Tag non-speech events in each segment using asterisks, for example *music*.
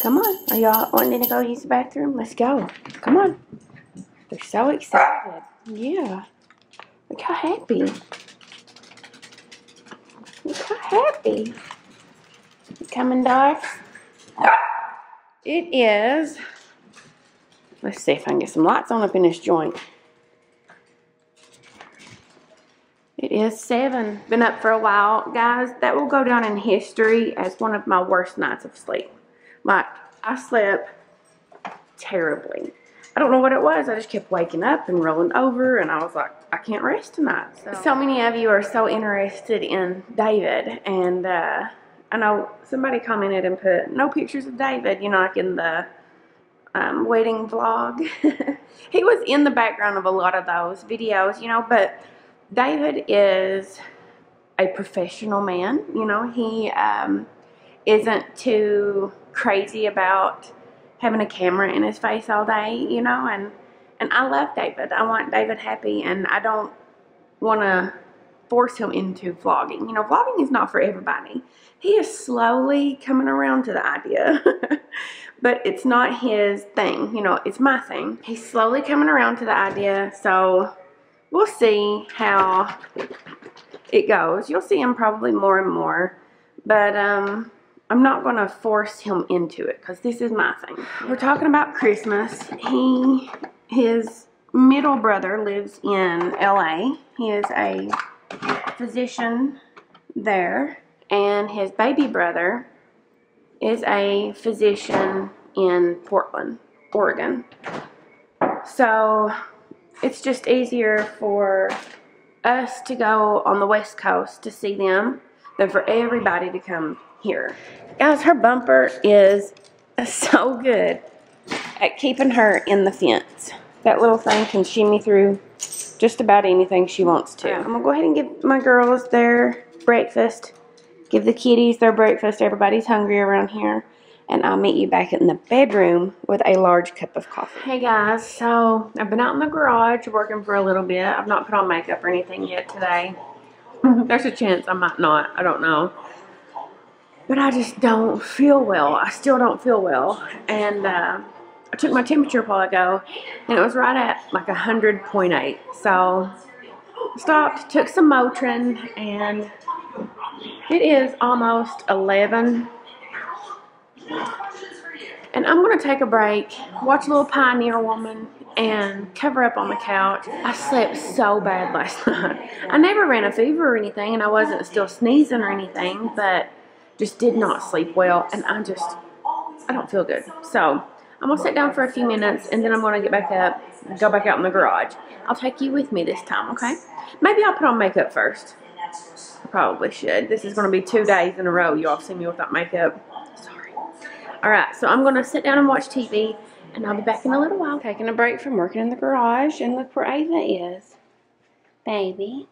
Come on. Are y'all wanting to go use the bathroom? Let's go. Come on. They're so excited. Yeah. Look how happy. Look how happy. You coming, dogs? It is. Let's see if I can get some lights on up in this joint. It is seven. Been up for a while. Guys, that will go down in history as one of my worst nights of sleep. Like, I slept terribly. I don't know what it was. I just kept waking up and rolling over, and I was like, I can't rest tonight. So, so many of you are so interested in David, and uh, I know somebody commented and put no pictures of David, you know, like in the um, wedding vlog. *laughs* he was in the background of a lot of those videos, you know, but David is a professional man, you know, he um, isn't too crazy about having a camera in his face all day, you know, and and I love David. I want David happy and I don't want to force him into vlogging. You know, vlogging is not for everybody. He is slowly coming around to the idea, *laughs* but it's not his thing. You know, it's my thing. He's slowly coming around to the idea, so we'll see how it goes. You'll see him probably more and more, but um, I'm not going to force him into it because this is my thing. We're talking about Christmas. He, his middle brother lives in LA. He is a physician there. And his baby brother is a physician in Portland, Oregon. So it's just easier for us to go on the west coast to see them than for everybody to come here. Guys, her bumper is *laughs* so good at keeping her in the fence. That little thing can shimmy through just about anything she wants to. I'm going to go ahead and give my girls their breakfast. Give the kitties their breakfast. Everybody's hungry around here. And I'll meet you back in the bedroom with a large cup of coffee. Hey guys, so I've been out in the garage working for a little bit. I've not put on makeup or anything yet today. *laughs* There's a chance I might not. I don't know but I just don't feel well. I still don't feel well. And uh, I took my temperature a while ago, and it was right at like 100.8. So stopped, took some Motrin, and it is almost 11. And I'm going to take a break, watch a little Pioneer Woman, and cover up on the couch. I slept so bad last *laughs* night. I never ran a fever or anything, and I wasn't still sneezing or anything, but just did not sleep well, and I just, I don't feel good. So I'm going to sit down for a few minutes, and then I'm going to get back up go back out in the garage. I'll take you with me this time, okay? Maybe I'll put on makeup first. I probably should. This is going to be two days in a row y'all see me without makeup. Sorry. Alright, so I'm going to sit down and watch TV, and I'll be back in a little while. Taking a break from working in the garage, and look where Ava is. Baby.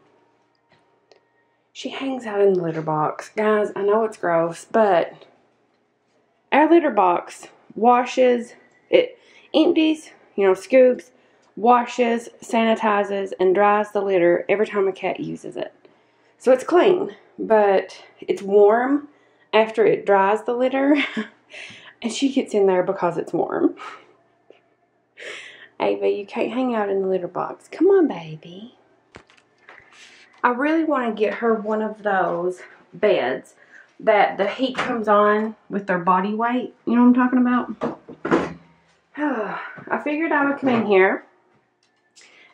She hangs out in the litter box. Guys, I know it's gross, but our litter box washes, it empties, you know, scoops, washes, sanitizes, and dries the litter every time a cat uses it. So it's clean, but it's warm after it dries the litter, *laughs* and she gets in there because it's warm. *laughs* Ava, you can't hang out in the litter box. Come on, baby. I really want to get her one of those beds that the heat comes on with their body weight. You know what I'm talking about? *sighs* I figured I would come in here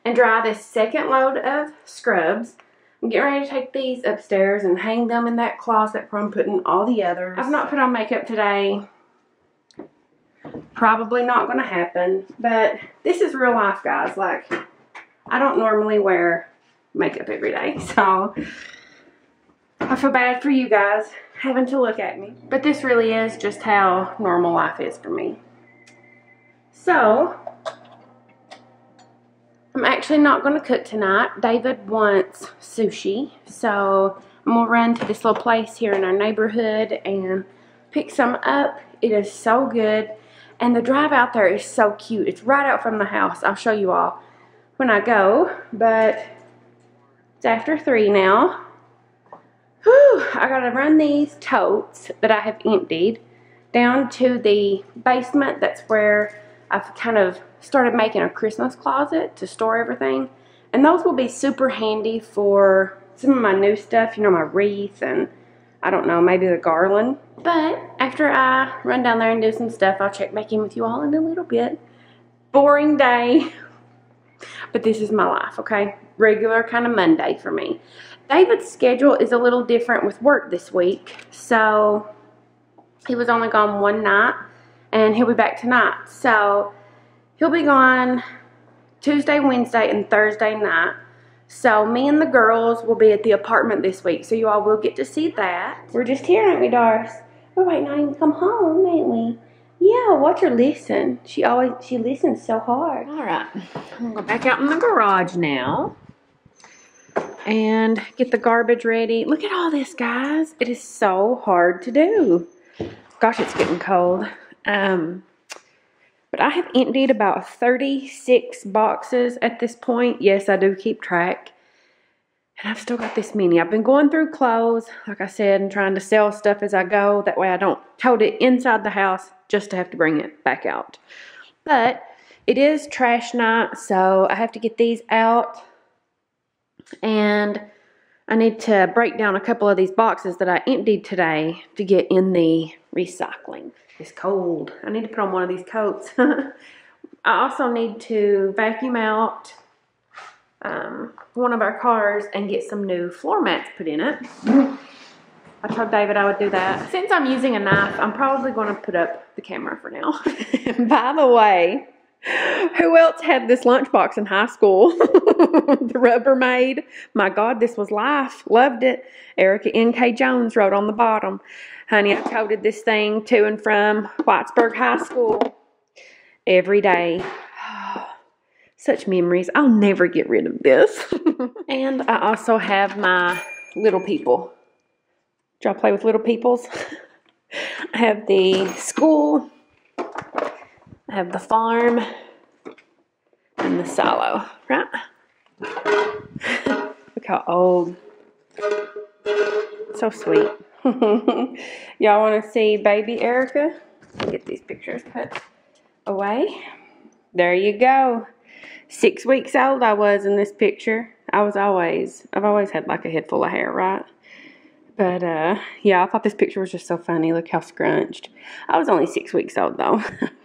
and dry this second load of scrubs. I'm getting ready to take these upstairs and hang them in that closet where I'm putting all the others. I've not put on makeup today. Probably not going to happen. But this is real life, guys. Like, I don't normally wear makeup every day. So I feel bad for you guys having to look at me. But this really is just how normal life is for me. So, I'm actually not going to cook tonight. David wants sushi. So, I'm going to run to this little place here in our neighborhood and pick some up. It is so good. And the drive out there is so cute. It's right out from the house. I'll show you all when I go. But it's after 3 now. Whew, I gotta run these totes that I have emptied down to the basement. That's where I've kind of started making a Christmas closet to store everything. And those will be super handy for some of my new stuff, you know, my wreath and I don't know, maybe the garland. But after I run down there and do some stuff, I'll check back in with you all in a little bit. Boring day, *laughs* but this is my life, okay? Regular kind of Monday for me. David's schedule is a little different with work this week, so he was only gone one night, and he'll be back tonight. So he'll be gone Tuesday, Wednesday, and Thursday night. So me and the girls will be at the apartment this week, so you all will get to see that. We're just here, aren't we, Doris? Oh, We're waiting on him to come home, ain't we? Yeah, watch her listen. She always she listens so hard. All right, I'm gonna go back out in the garage now and get the garbage ready. Look at all this, guys. It is so hard to do. Gosh, it's getting cold. Um, but I have emptied about 36 boxes at this point. Yes, I do keep track. And I've still got this many. I've been going through clothes, like I said, and trying to sell stuff as I go. That way I don't tote it inside the house just to have to bring it back out. But it is trash night, so I have to get these out. And I need to break down a couple of these boxes that I emptied today to get in the recycling. It's cold. I need to put on one of these coats. *laughs* I also need to vacuum out um, one of our cars and get some new floor mats put in it. I told David I would do that. Since I'm using a knife, I'm probably going to put up the camera for now. *laughs* By the way, *laughs* who else had this lunchbox in high school? *laughs* the Rubbermaid. My God, this was life. Loved it. Erica N.K. Jones wrote on the bottom. Honey, I toted this thing to and from Whitesburg High School every day. *sighs* Such memories. I'll never get rid of this. *laughs* and I also have my little people. Do y'all play with little peoples? I have the school I have the farm and the silo, right? *laughs* Look how old. So sweet. *laughs* Y'all want to see baby Erica? Get these pictures put away. There you go. Six weeks old I was in this picture. I was always, I've always had like a head full of hair, right? But uh, yeah, I thought this picture was just so funny. Look how scrunched. I was only six weeks old though. *laughs*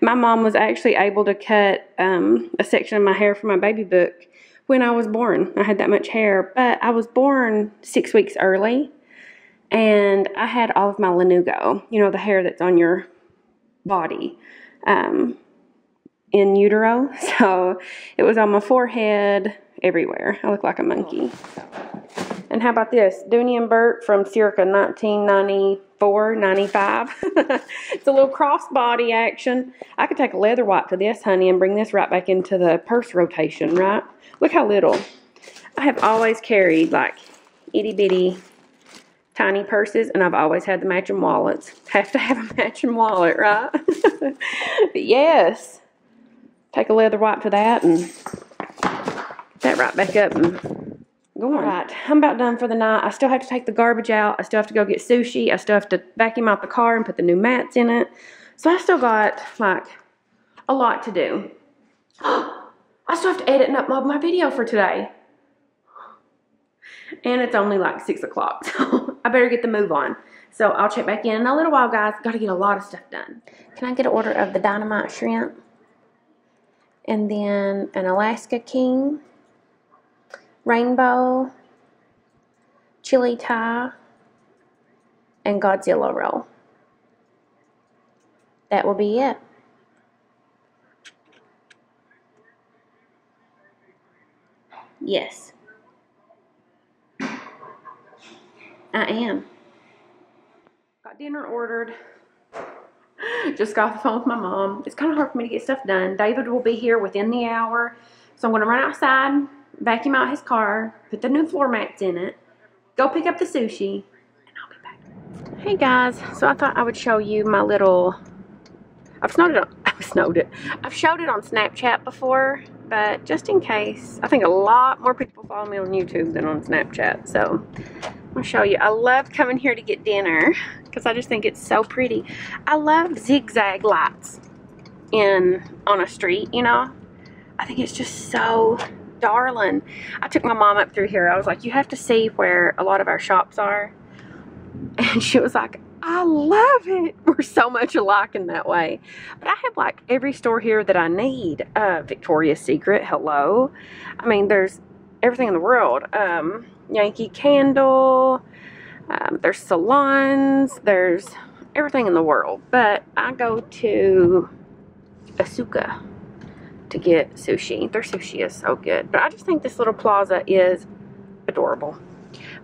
my mom was actually able to cut um, a section of my hair for my baby book when I was born. I had that much hair, but I was born six weeks early, and I had all of my lanugo, you know, the hair that's on your body, um, in utero. *laughs* So it was on my forehead, everywhere. I look like a monkey. And how about this? Dooney and Bourke from circa 1994, 95. *laughs* it's a little crossbody action. I could take a leather wipe to this, honey, and bring this right back into the purse rotation, right? Look how little. I have always carried like itty bitty tiny purses, and I've always had the matching wallets. Have to have a matching wallet, right? *laughs* but yes, take a leather wipe to that and that right back up and On. Right, I'm about done for the night. I still have to take the garbage out. I still have to go get sushi. I still have to vacuum out the car and put the new mats in it. So I still got like a lot to do. *gasps* I still have to edit and upload my video for today. And it's only like 6 o'clock, so *laughs* I better get the move on. So I'll check back in in a little while, guys. Got to get a lot of stuff done. Can I get an order of the dynamite shrimp? And then an Alaska King Rainbow, Chili Tar, and Godzilla Roll. That will be it. Yes. I am. Got dinner ordered. *gasps* Just got the phone with my mom. It's kind of hard for me to get stuff done. David will be here within the hour. So I'm going to run outside, vacuum out his car, put the new floor mats in it, go pick up the sushi, and I'll be back. Hey guys, so I thought I would show you my little, I've snowed it on, *laughs* I've snowed it, I've showed it on Snapchat before, but just in case, I think a lot more people follow me on YouTube than on Snapchat, so I'll show you. I love coming here to get dinner because I just think it's so pretty. I love zigzag lights in on a street, you know. I think it's just so darling. I took my mom up through here. I was like, you have to see where a lot of our shops are. And she was like, I love it. *laughs* We're so much alike in that way. But I have like every store here that I need. Uh, Victoria's Secret, hello. I mean, there's everything in the world. Um, Yankee Candle, um, there's salons, there's everything in the world. But I go to Asuka to get sushi. Their sushi is so good. But I just think this little plaza is adorable.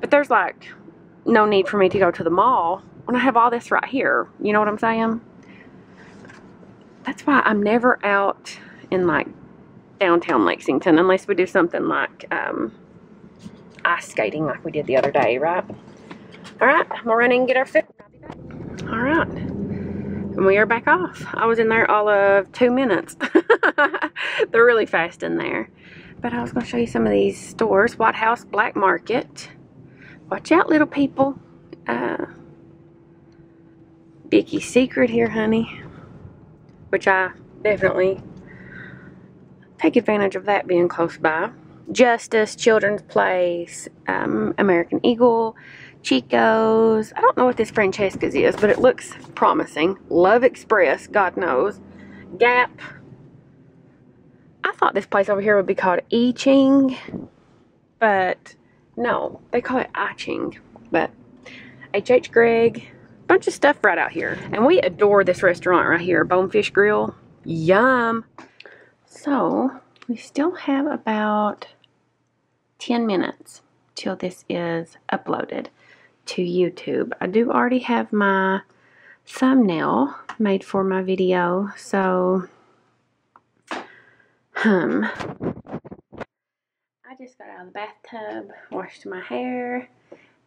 But there's like no need for me to go to the mall when I have all this right here. You know what I'm saying? That's why I'm never out in like downtown Lexington unless we do something like um, ice skating like we did the other day, right? All right, we'll run in and get our food. All right, and we are back off. I was in there all of two minutes. *laughs* They're really fast in there. But I was going to show you some of these stores. White House Black Market. Watch out, little people. Uh, Vicky's Secret here, honey. Which I definitely take advantage of that being close by. Justice, Children's Place, um, American Eagle, Chico's. I don't know what this Francesca's is, but it looks promising. Love Express, God knows. Gap. I thought this place over here would be called I Ching, but no, they call it I Ching. But H.H. Gregg, bunch of stuff right out here. And we adore this restaurant right here, Bonefish Grill. Yum. So, we still have about 10 minutes till this is uploaded to YouTube. I do already have my thumbnail made for my video, so um, I just got out of the bathtub, washed my hair,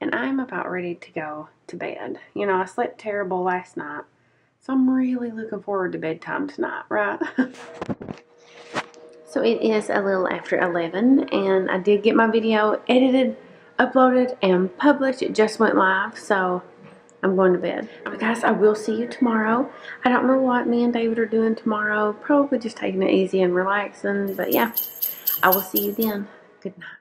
and I'm about ready to go to bed. You know, I slept terrible last night, so I'm really looking forward to bedtime tonight, right? *laughs* so it is a little after 11, and I did get my video edited, uploaded, and published. It just went live, so I'm going to bed. But guys, I will see you tomorrow. I don't know what me and David are doing tomorrow. Probably just taking it easy and relaxing. But yeah, I will see you then. Good night.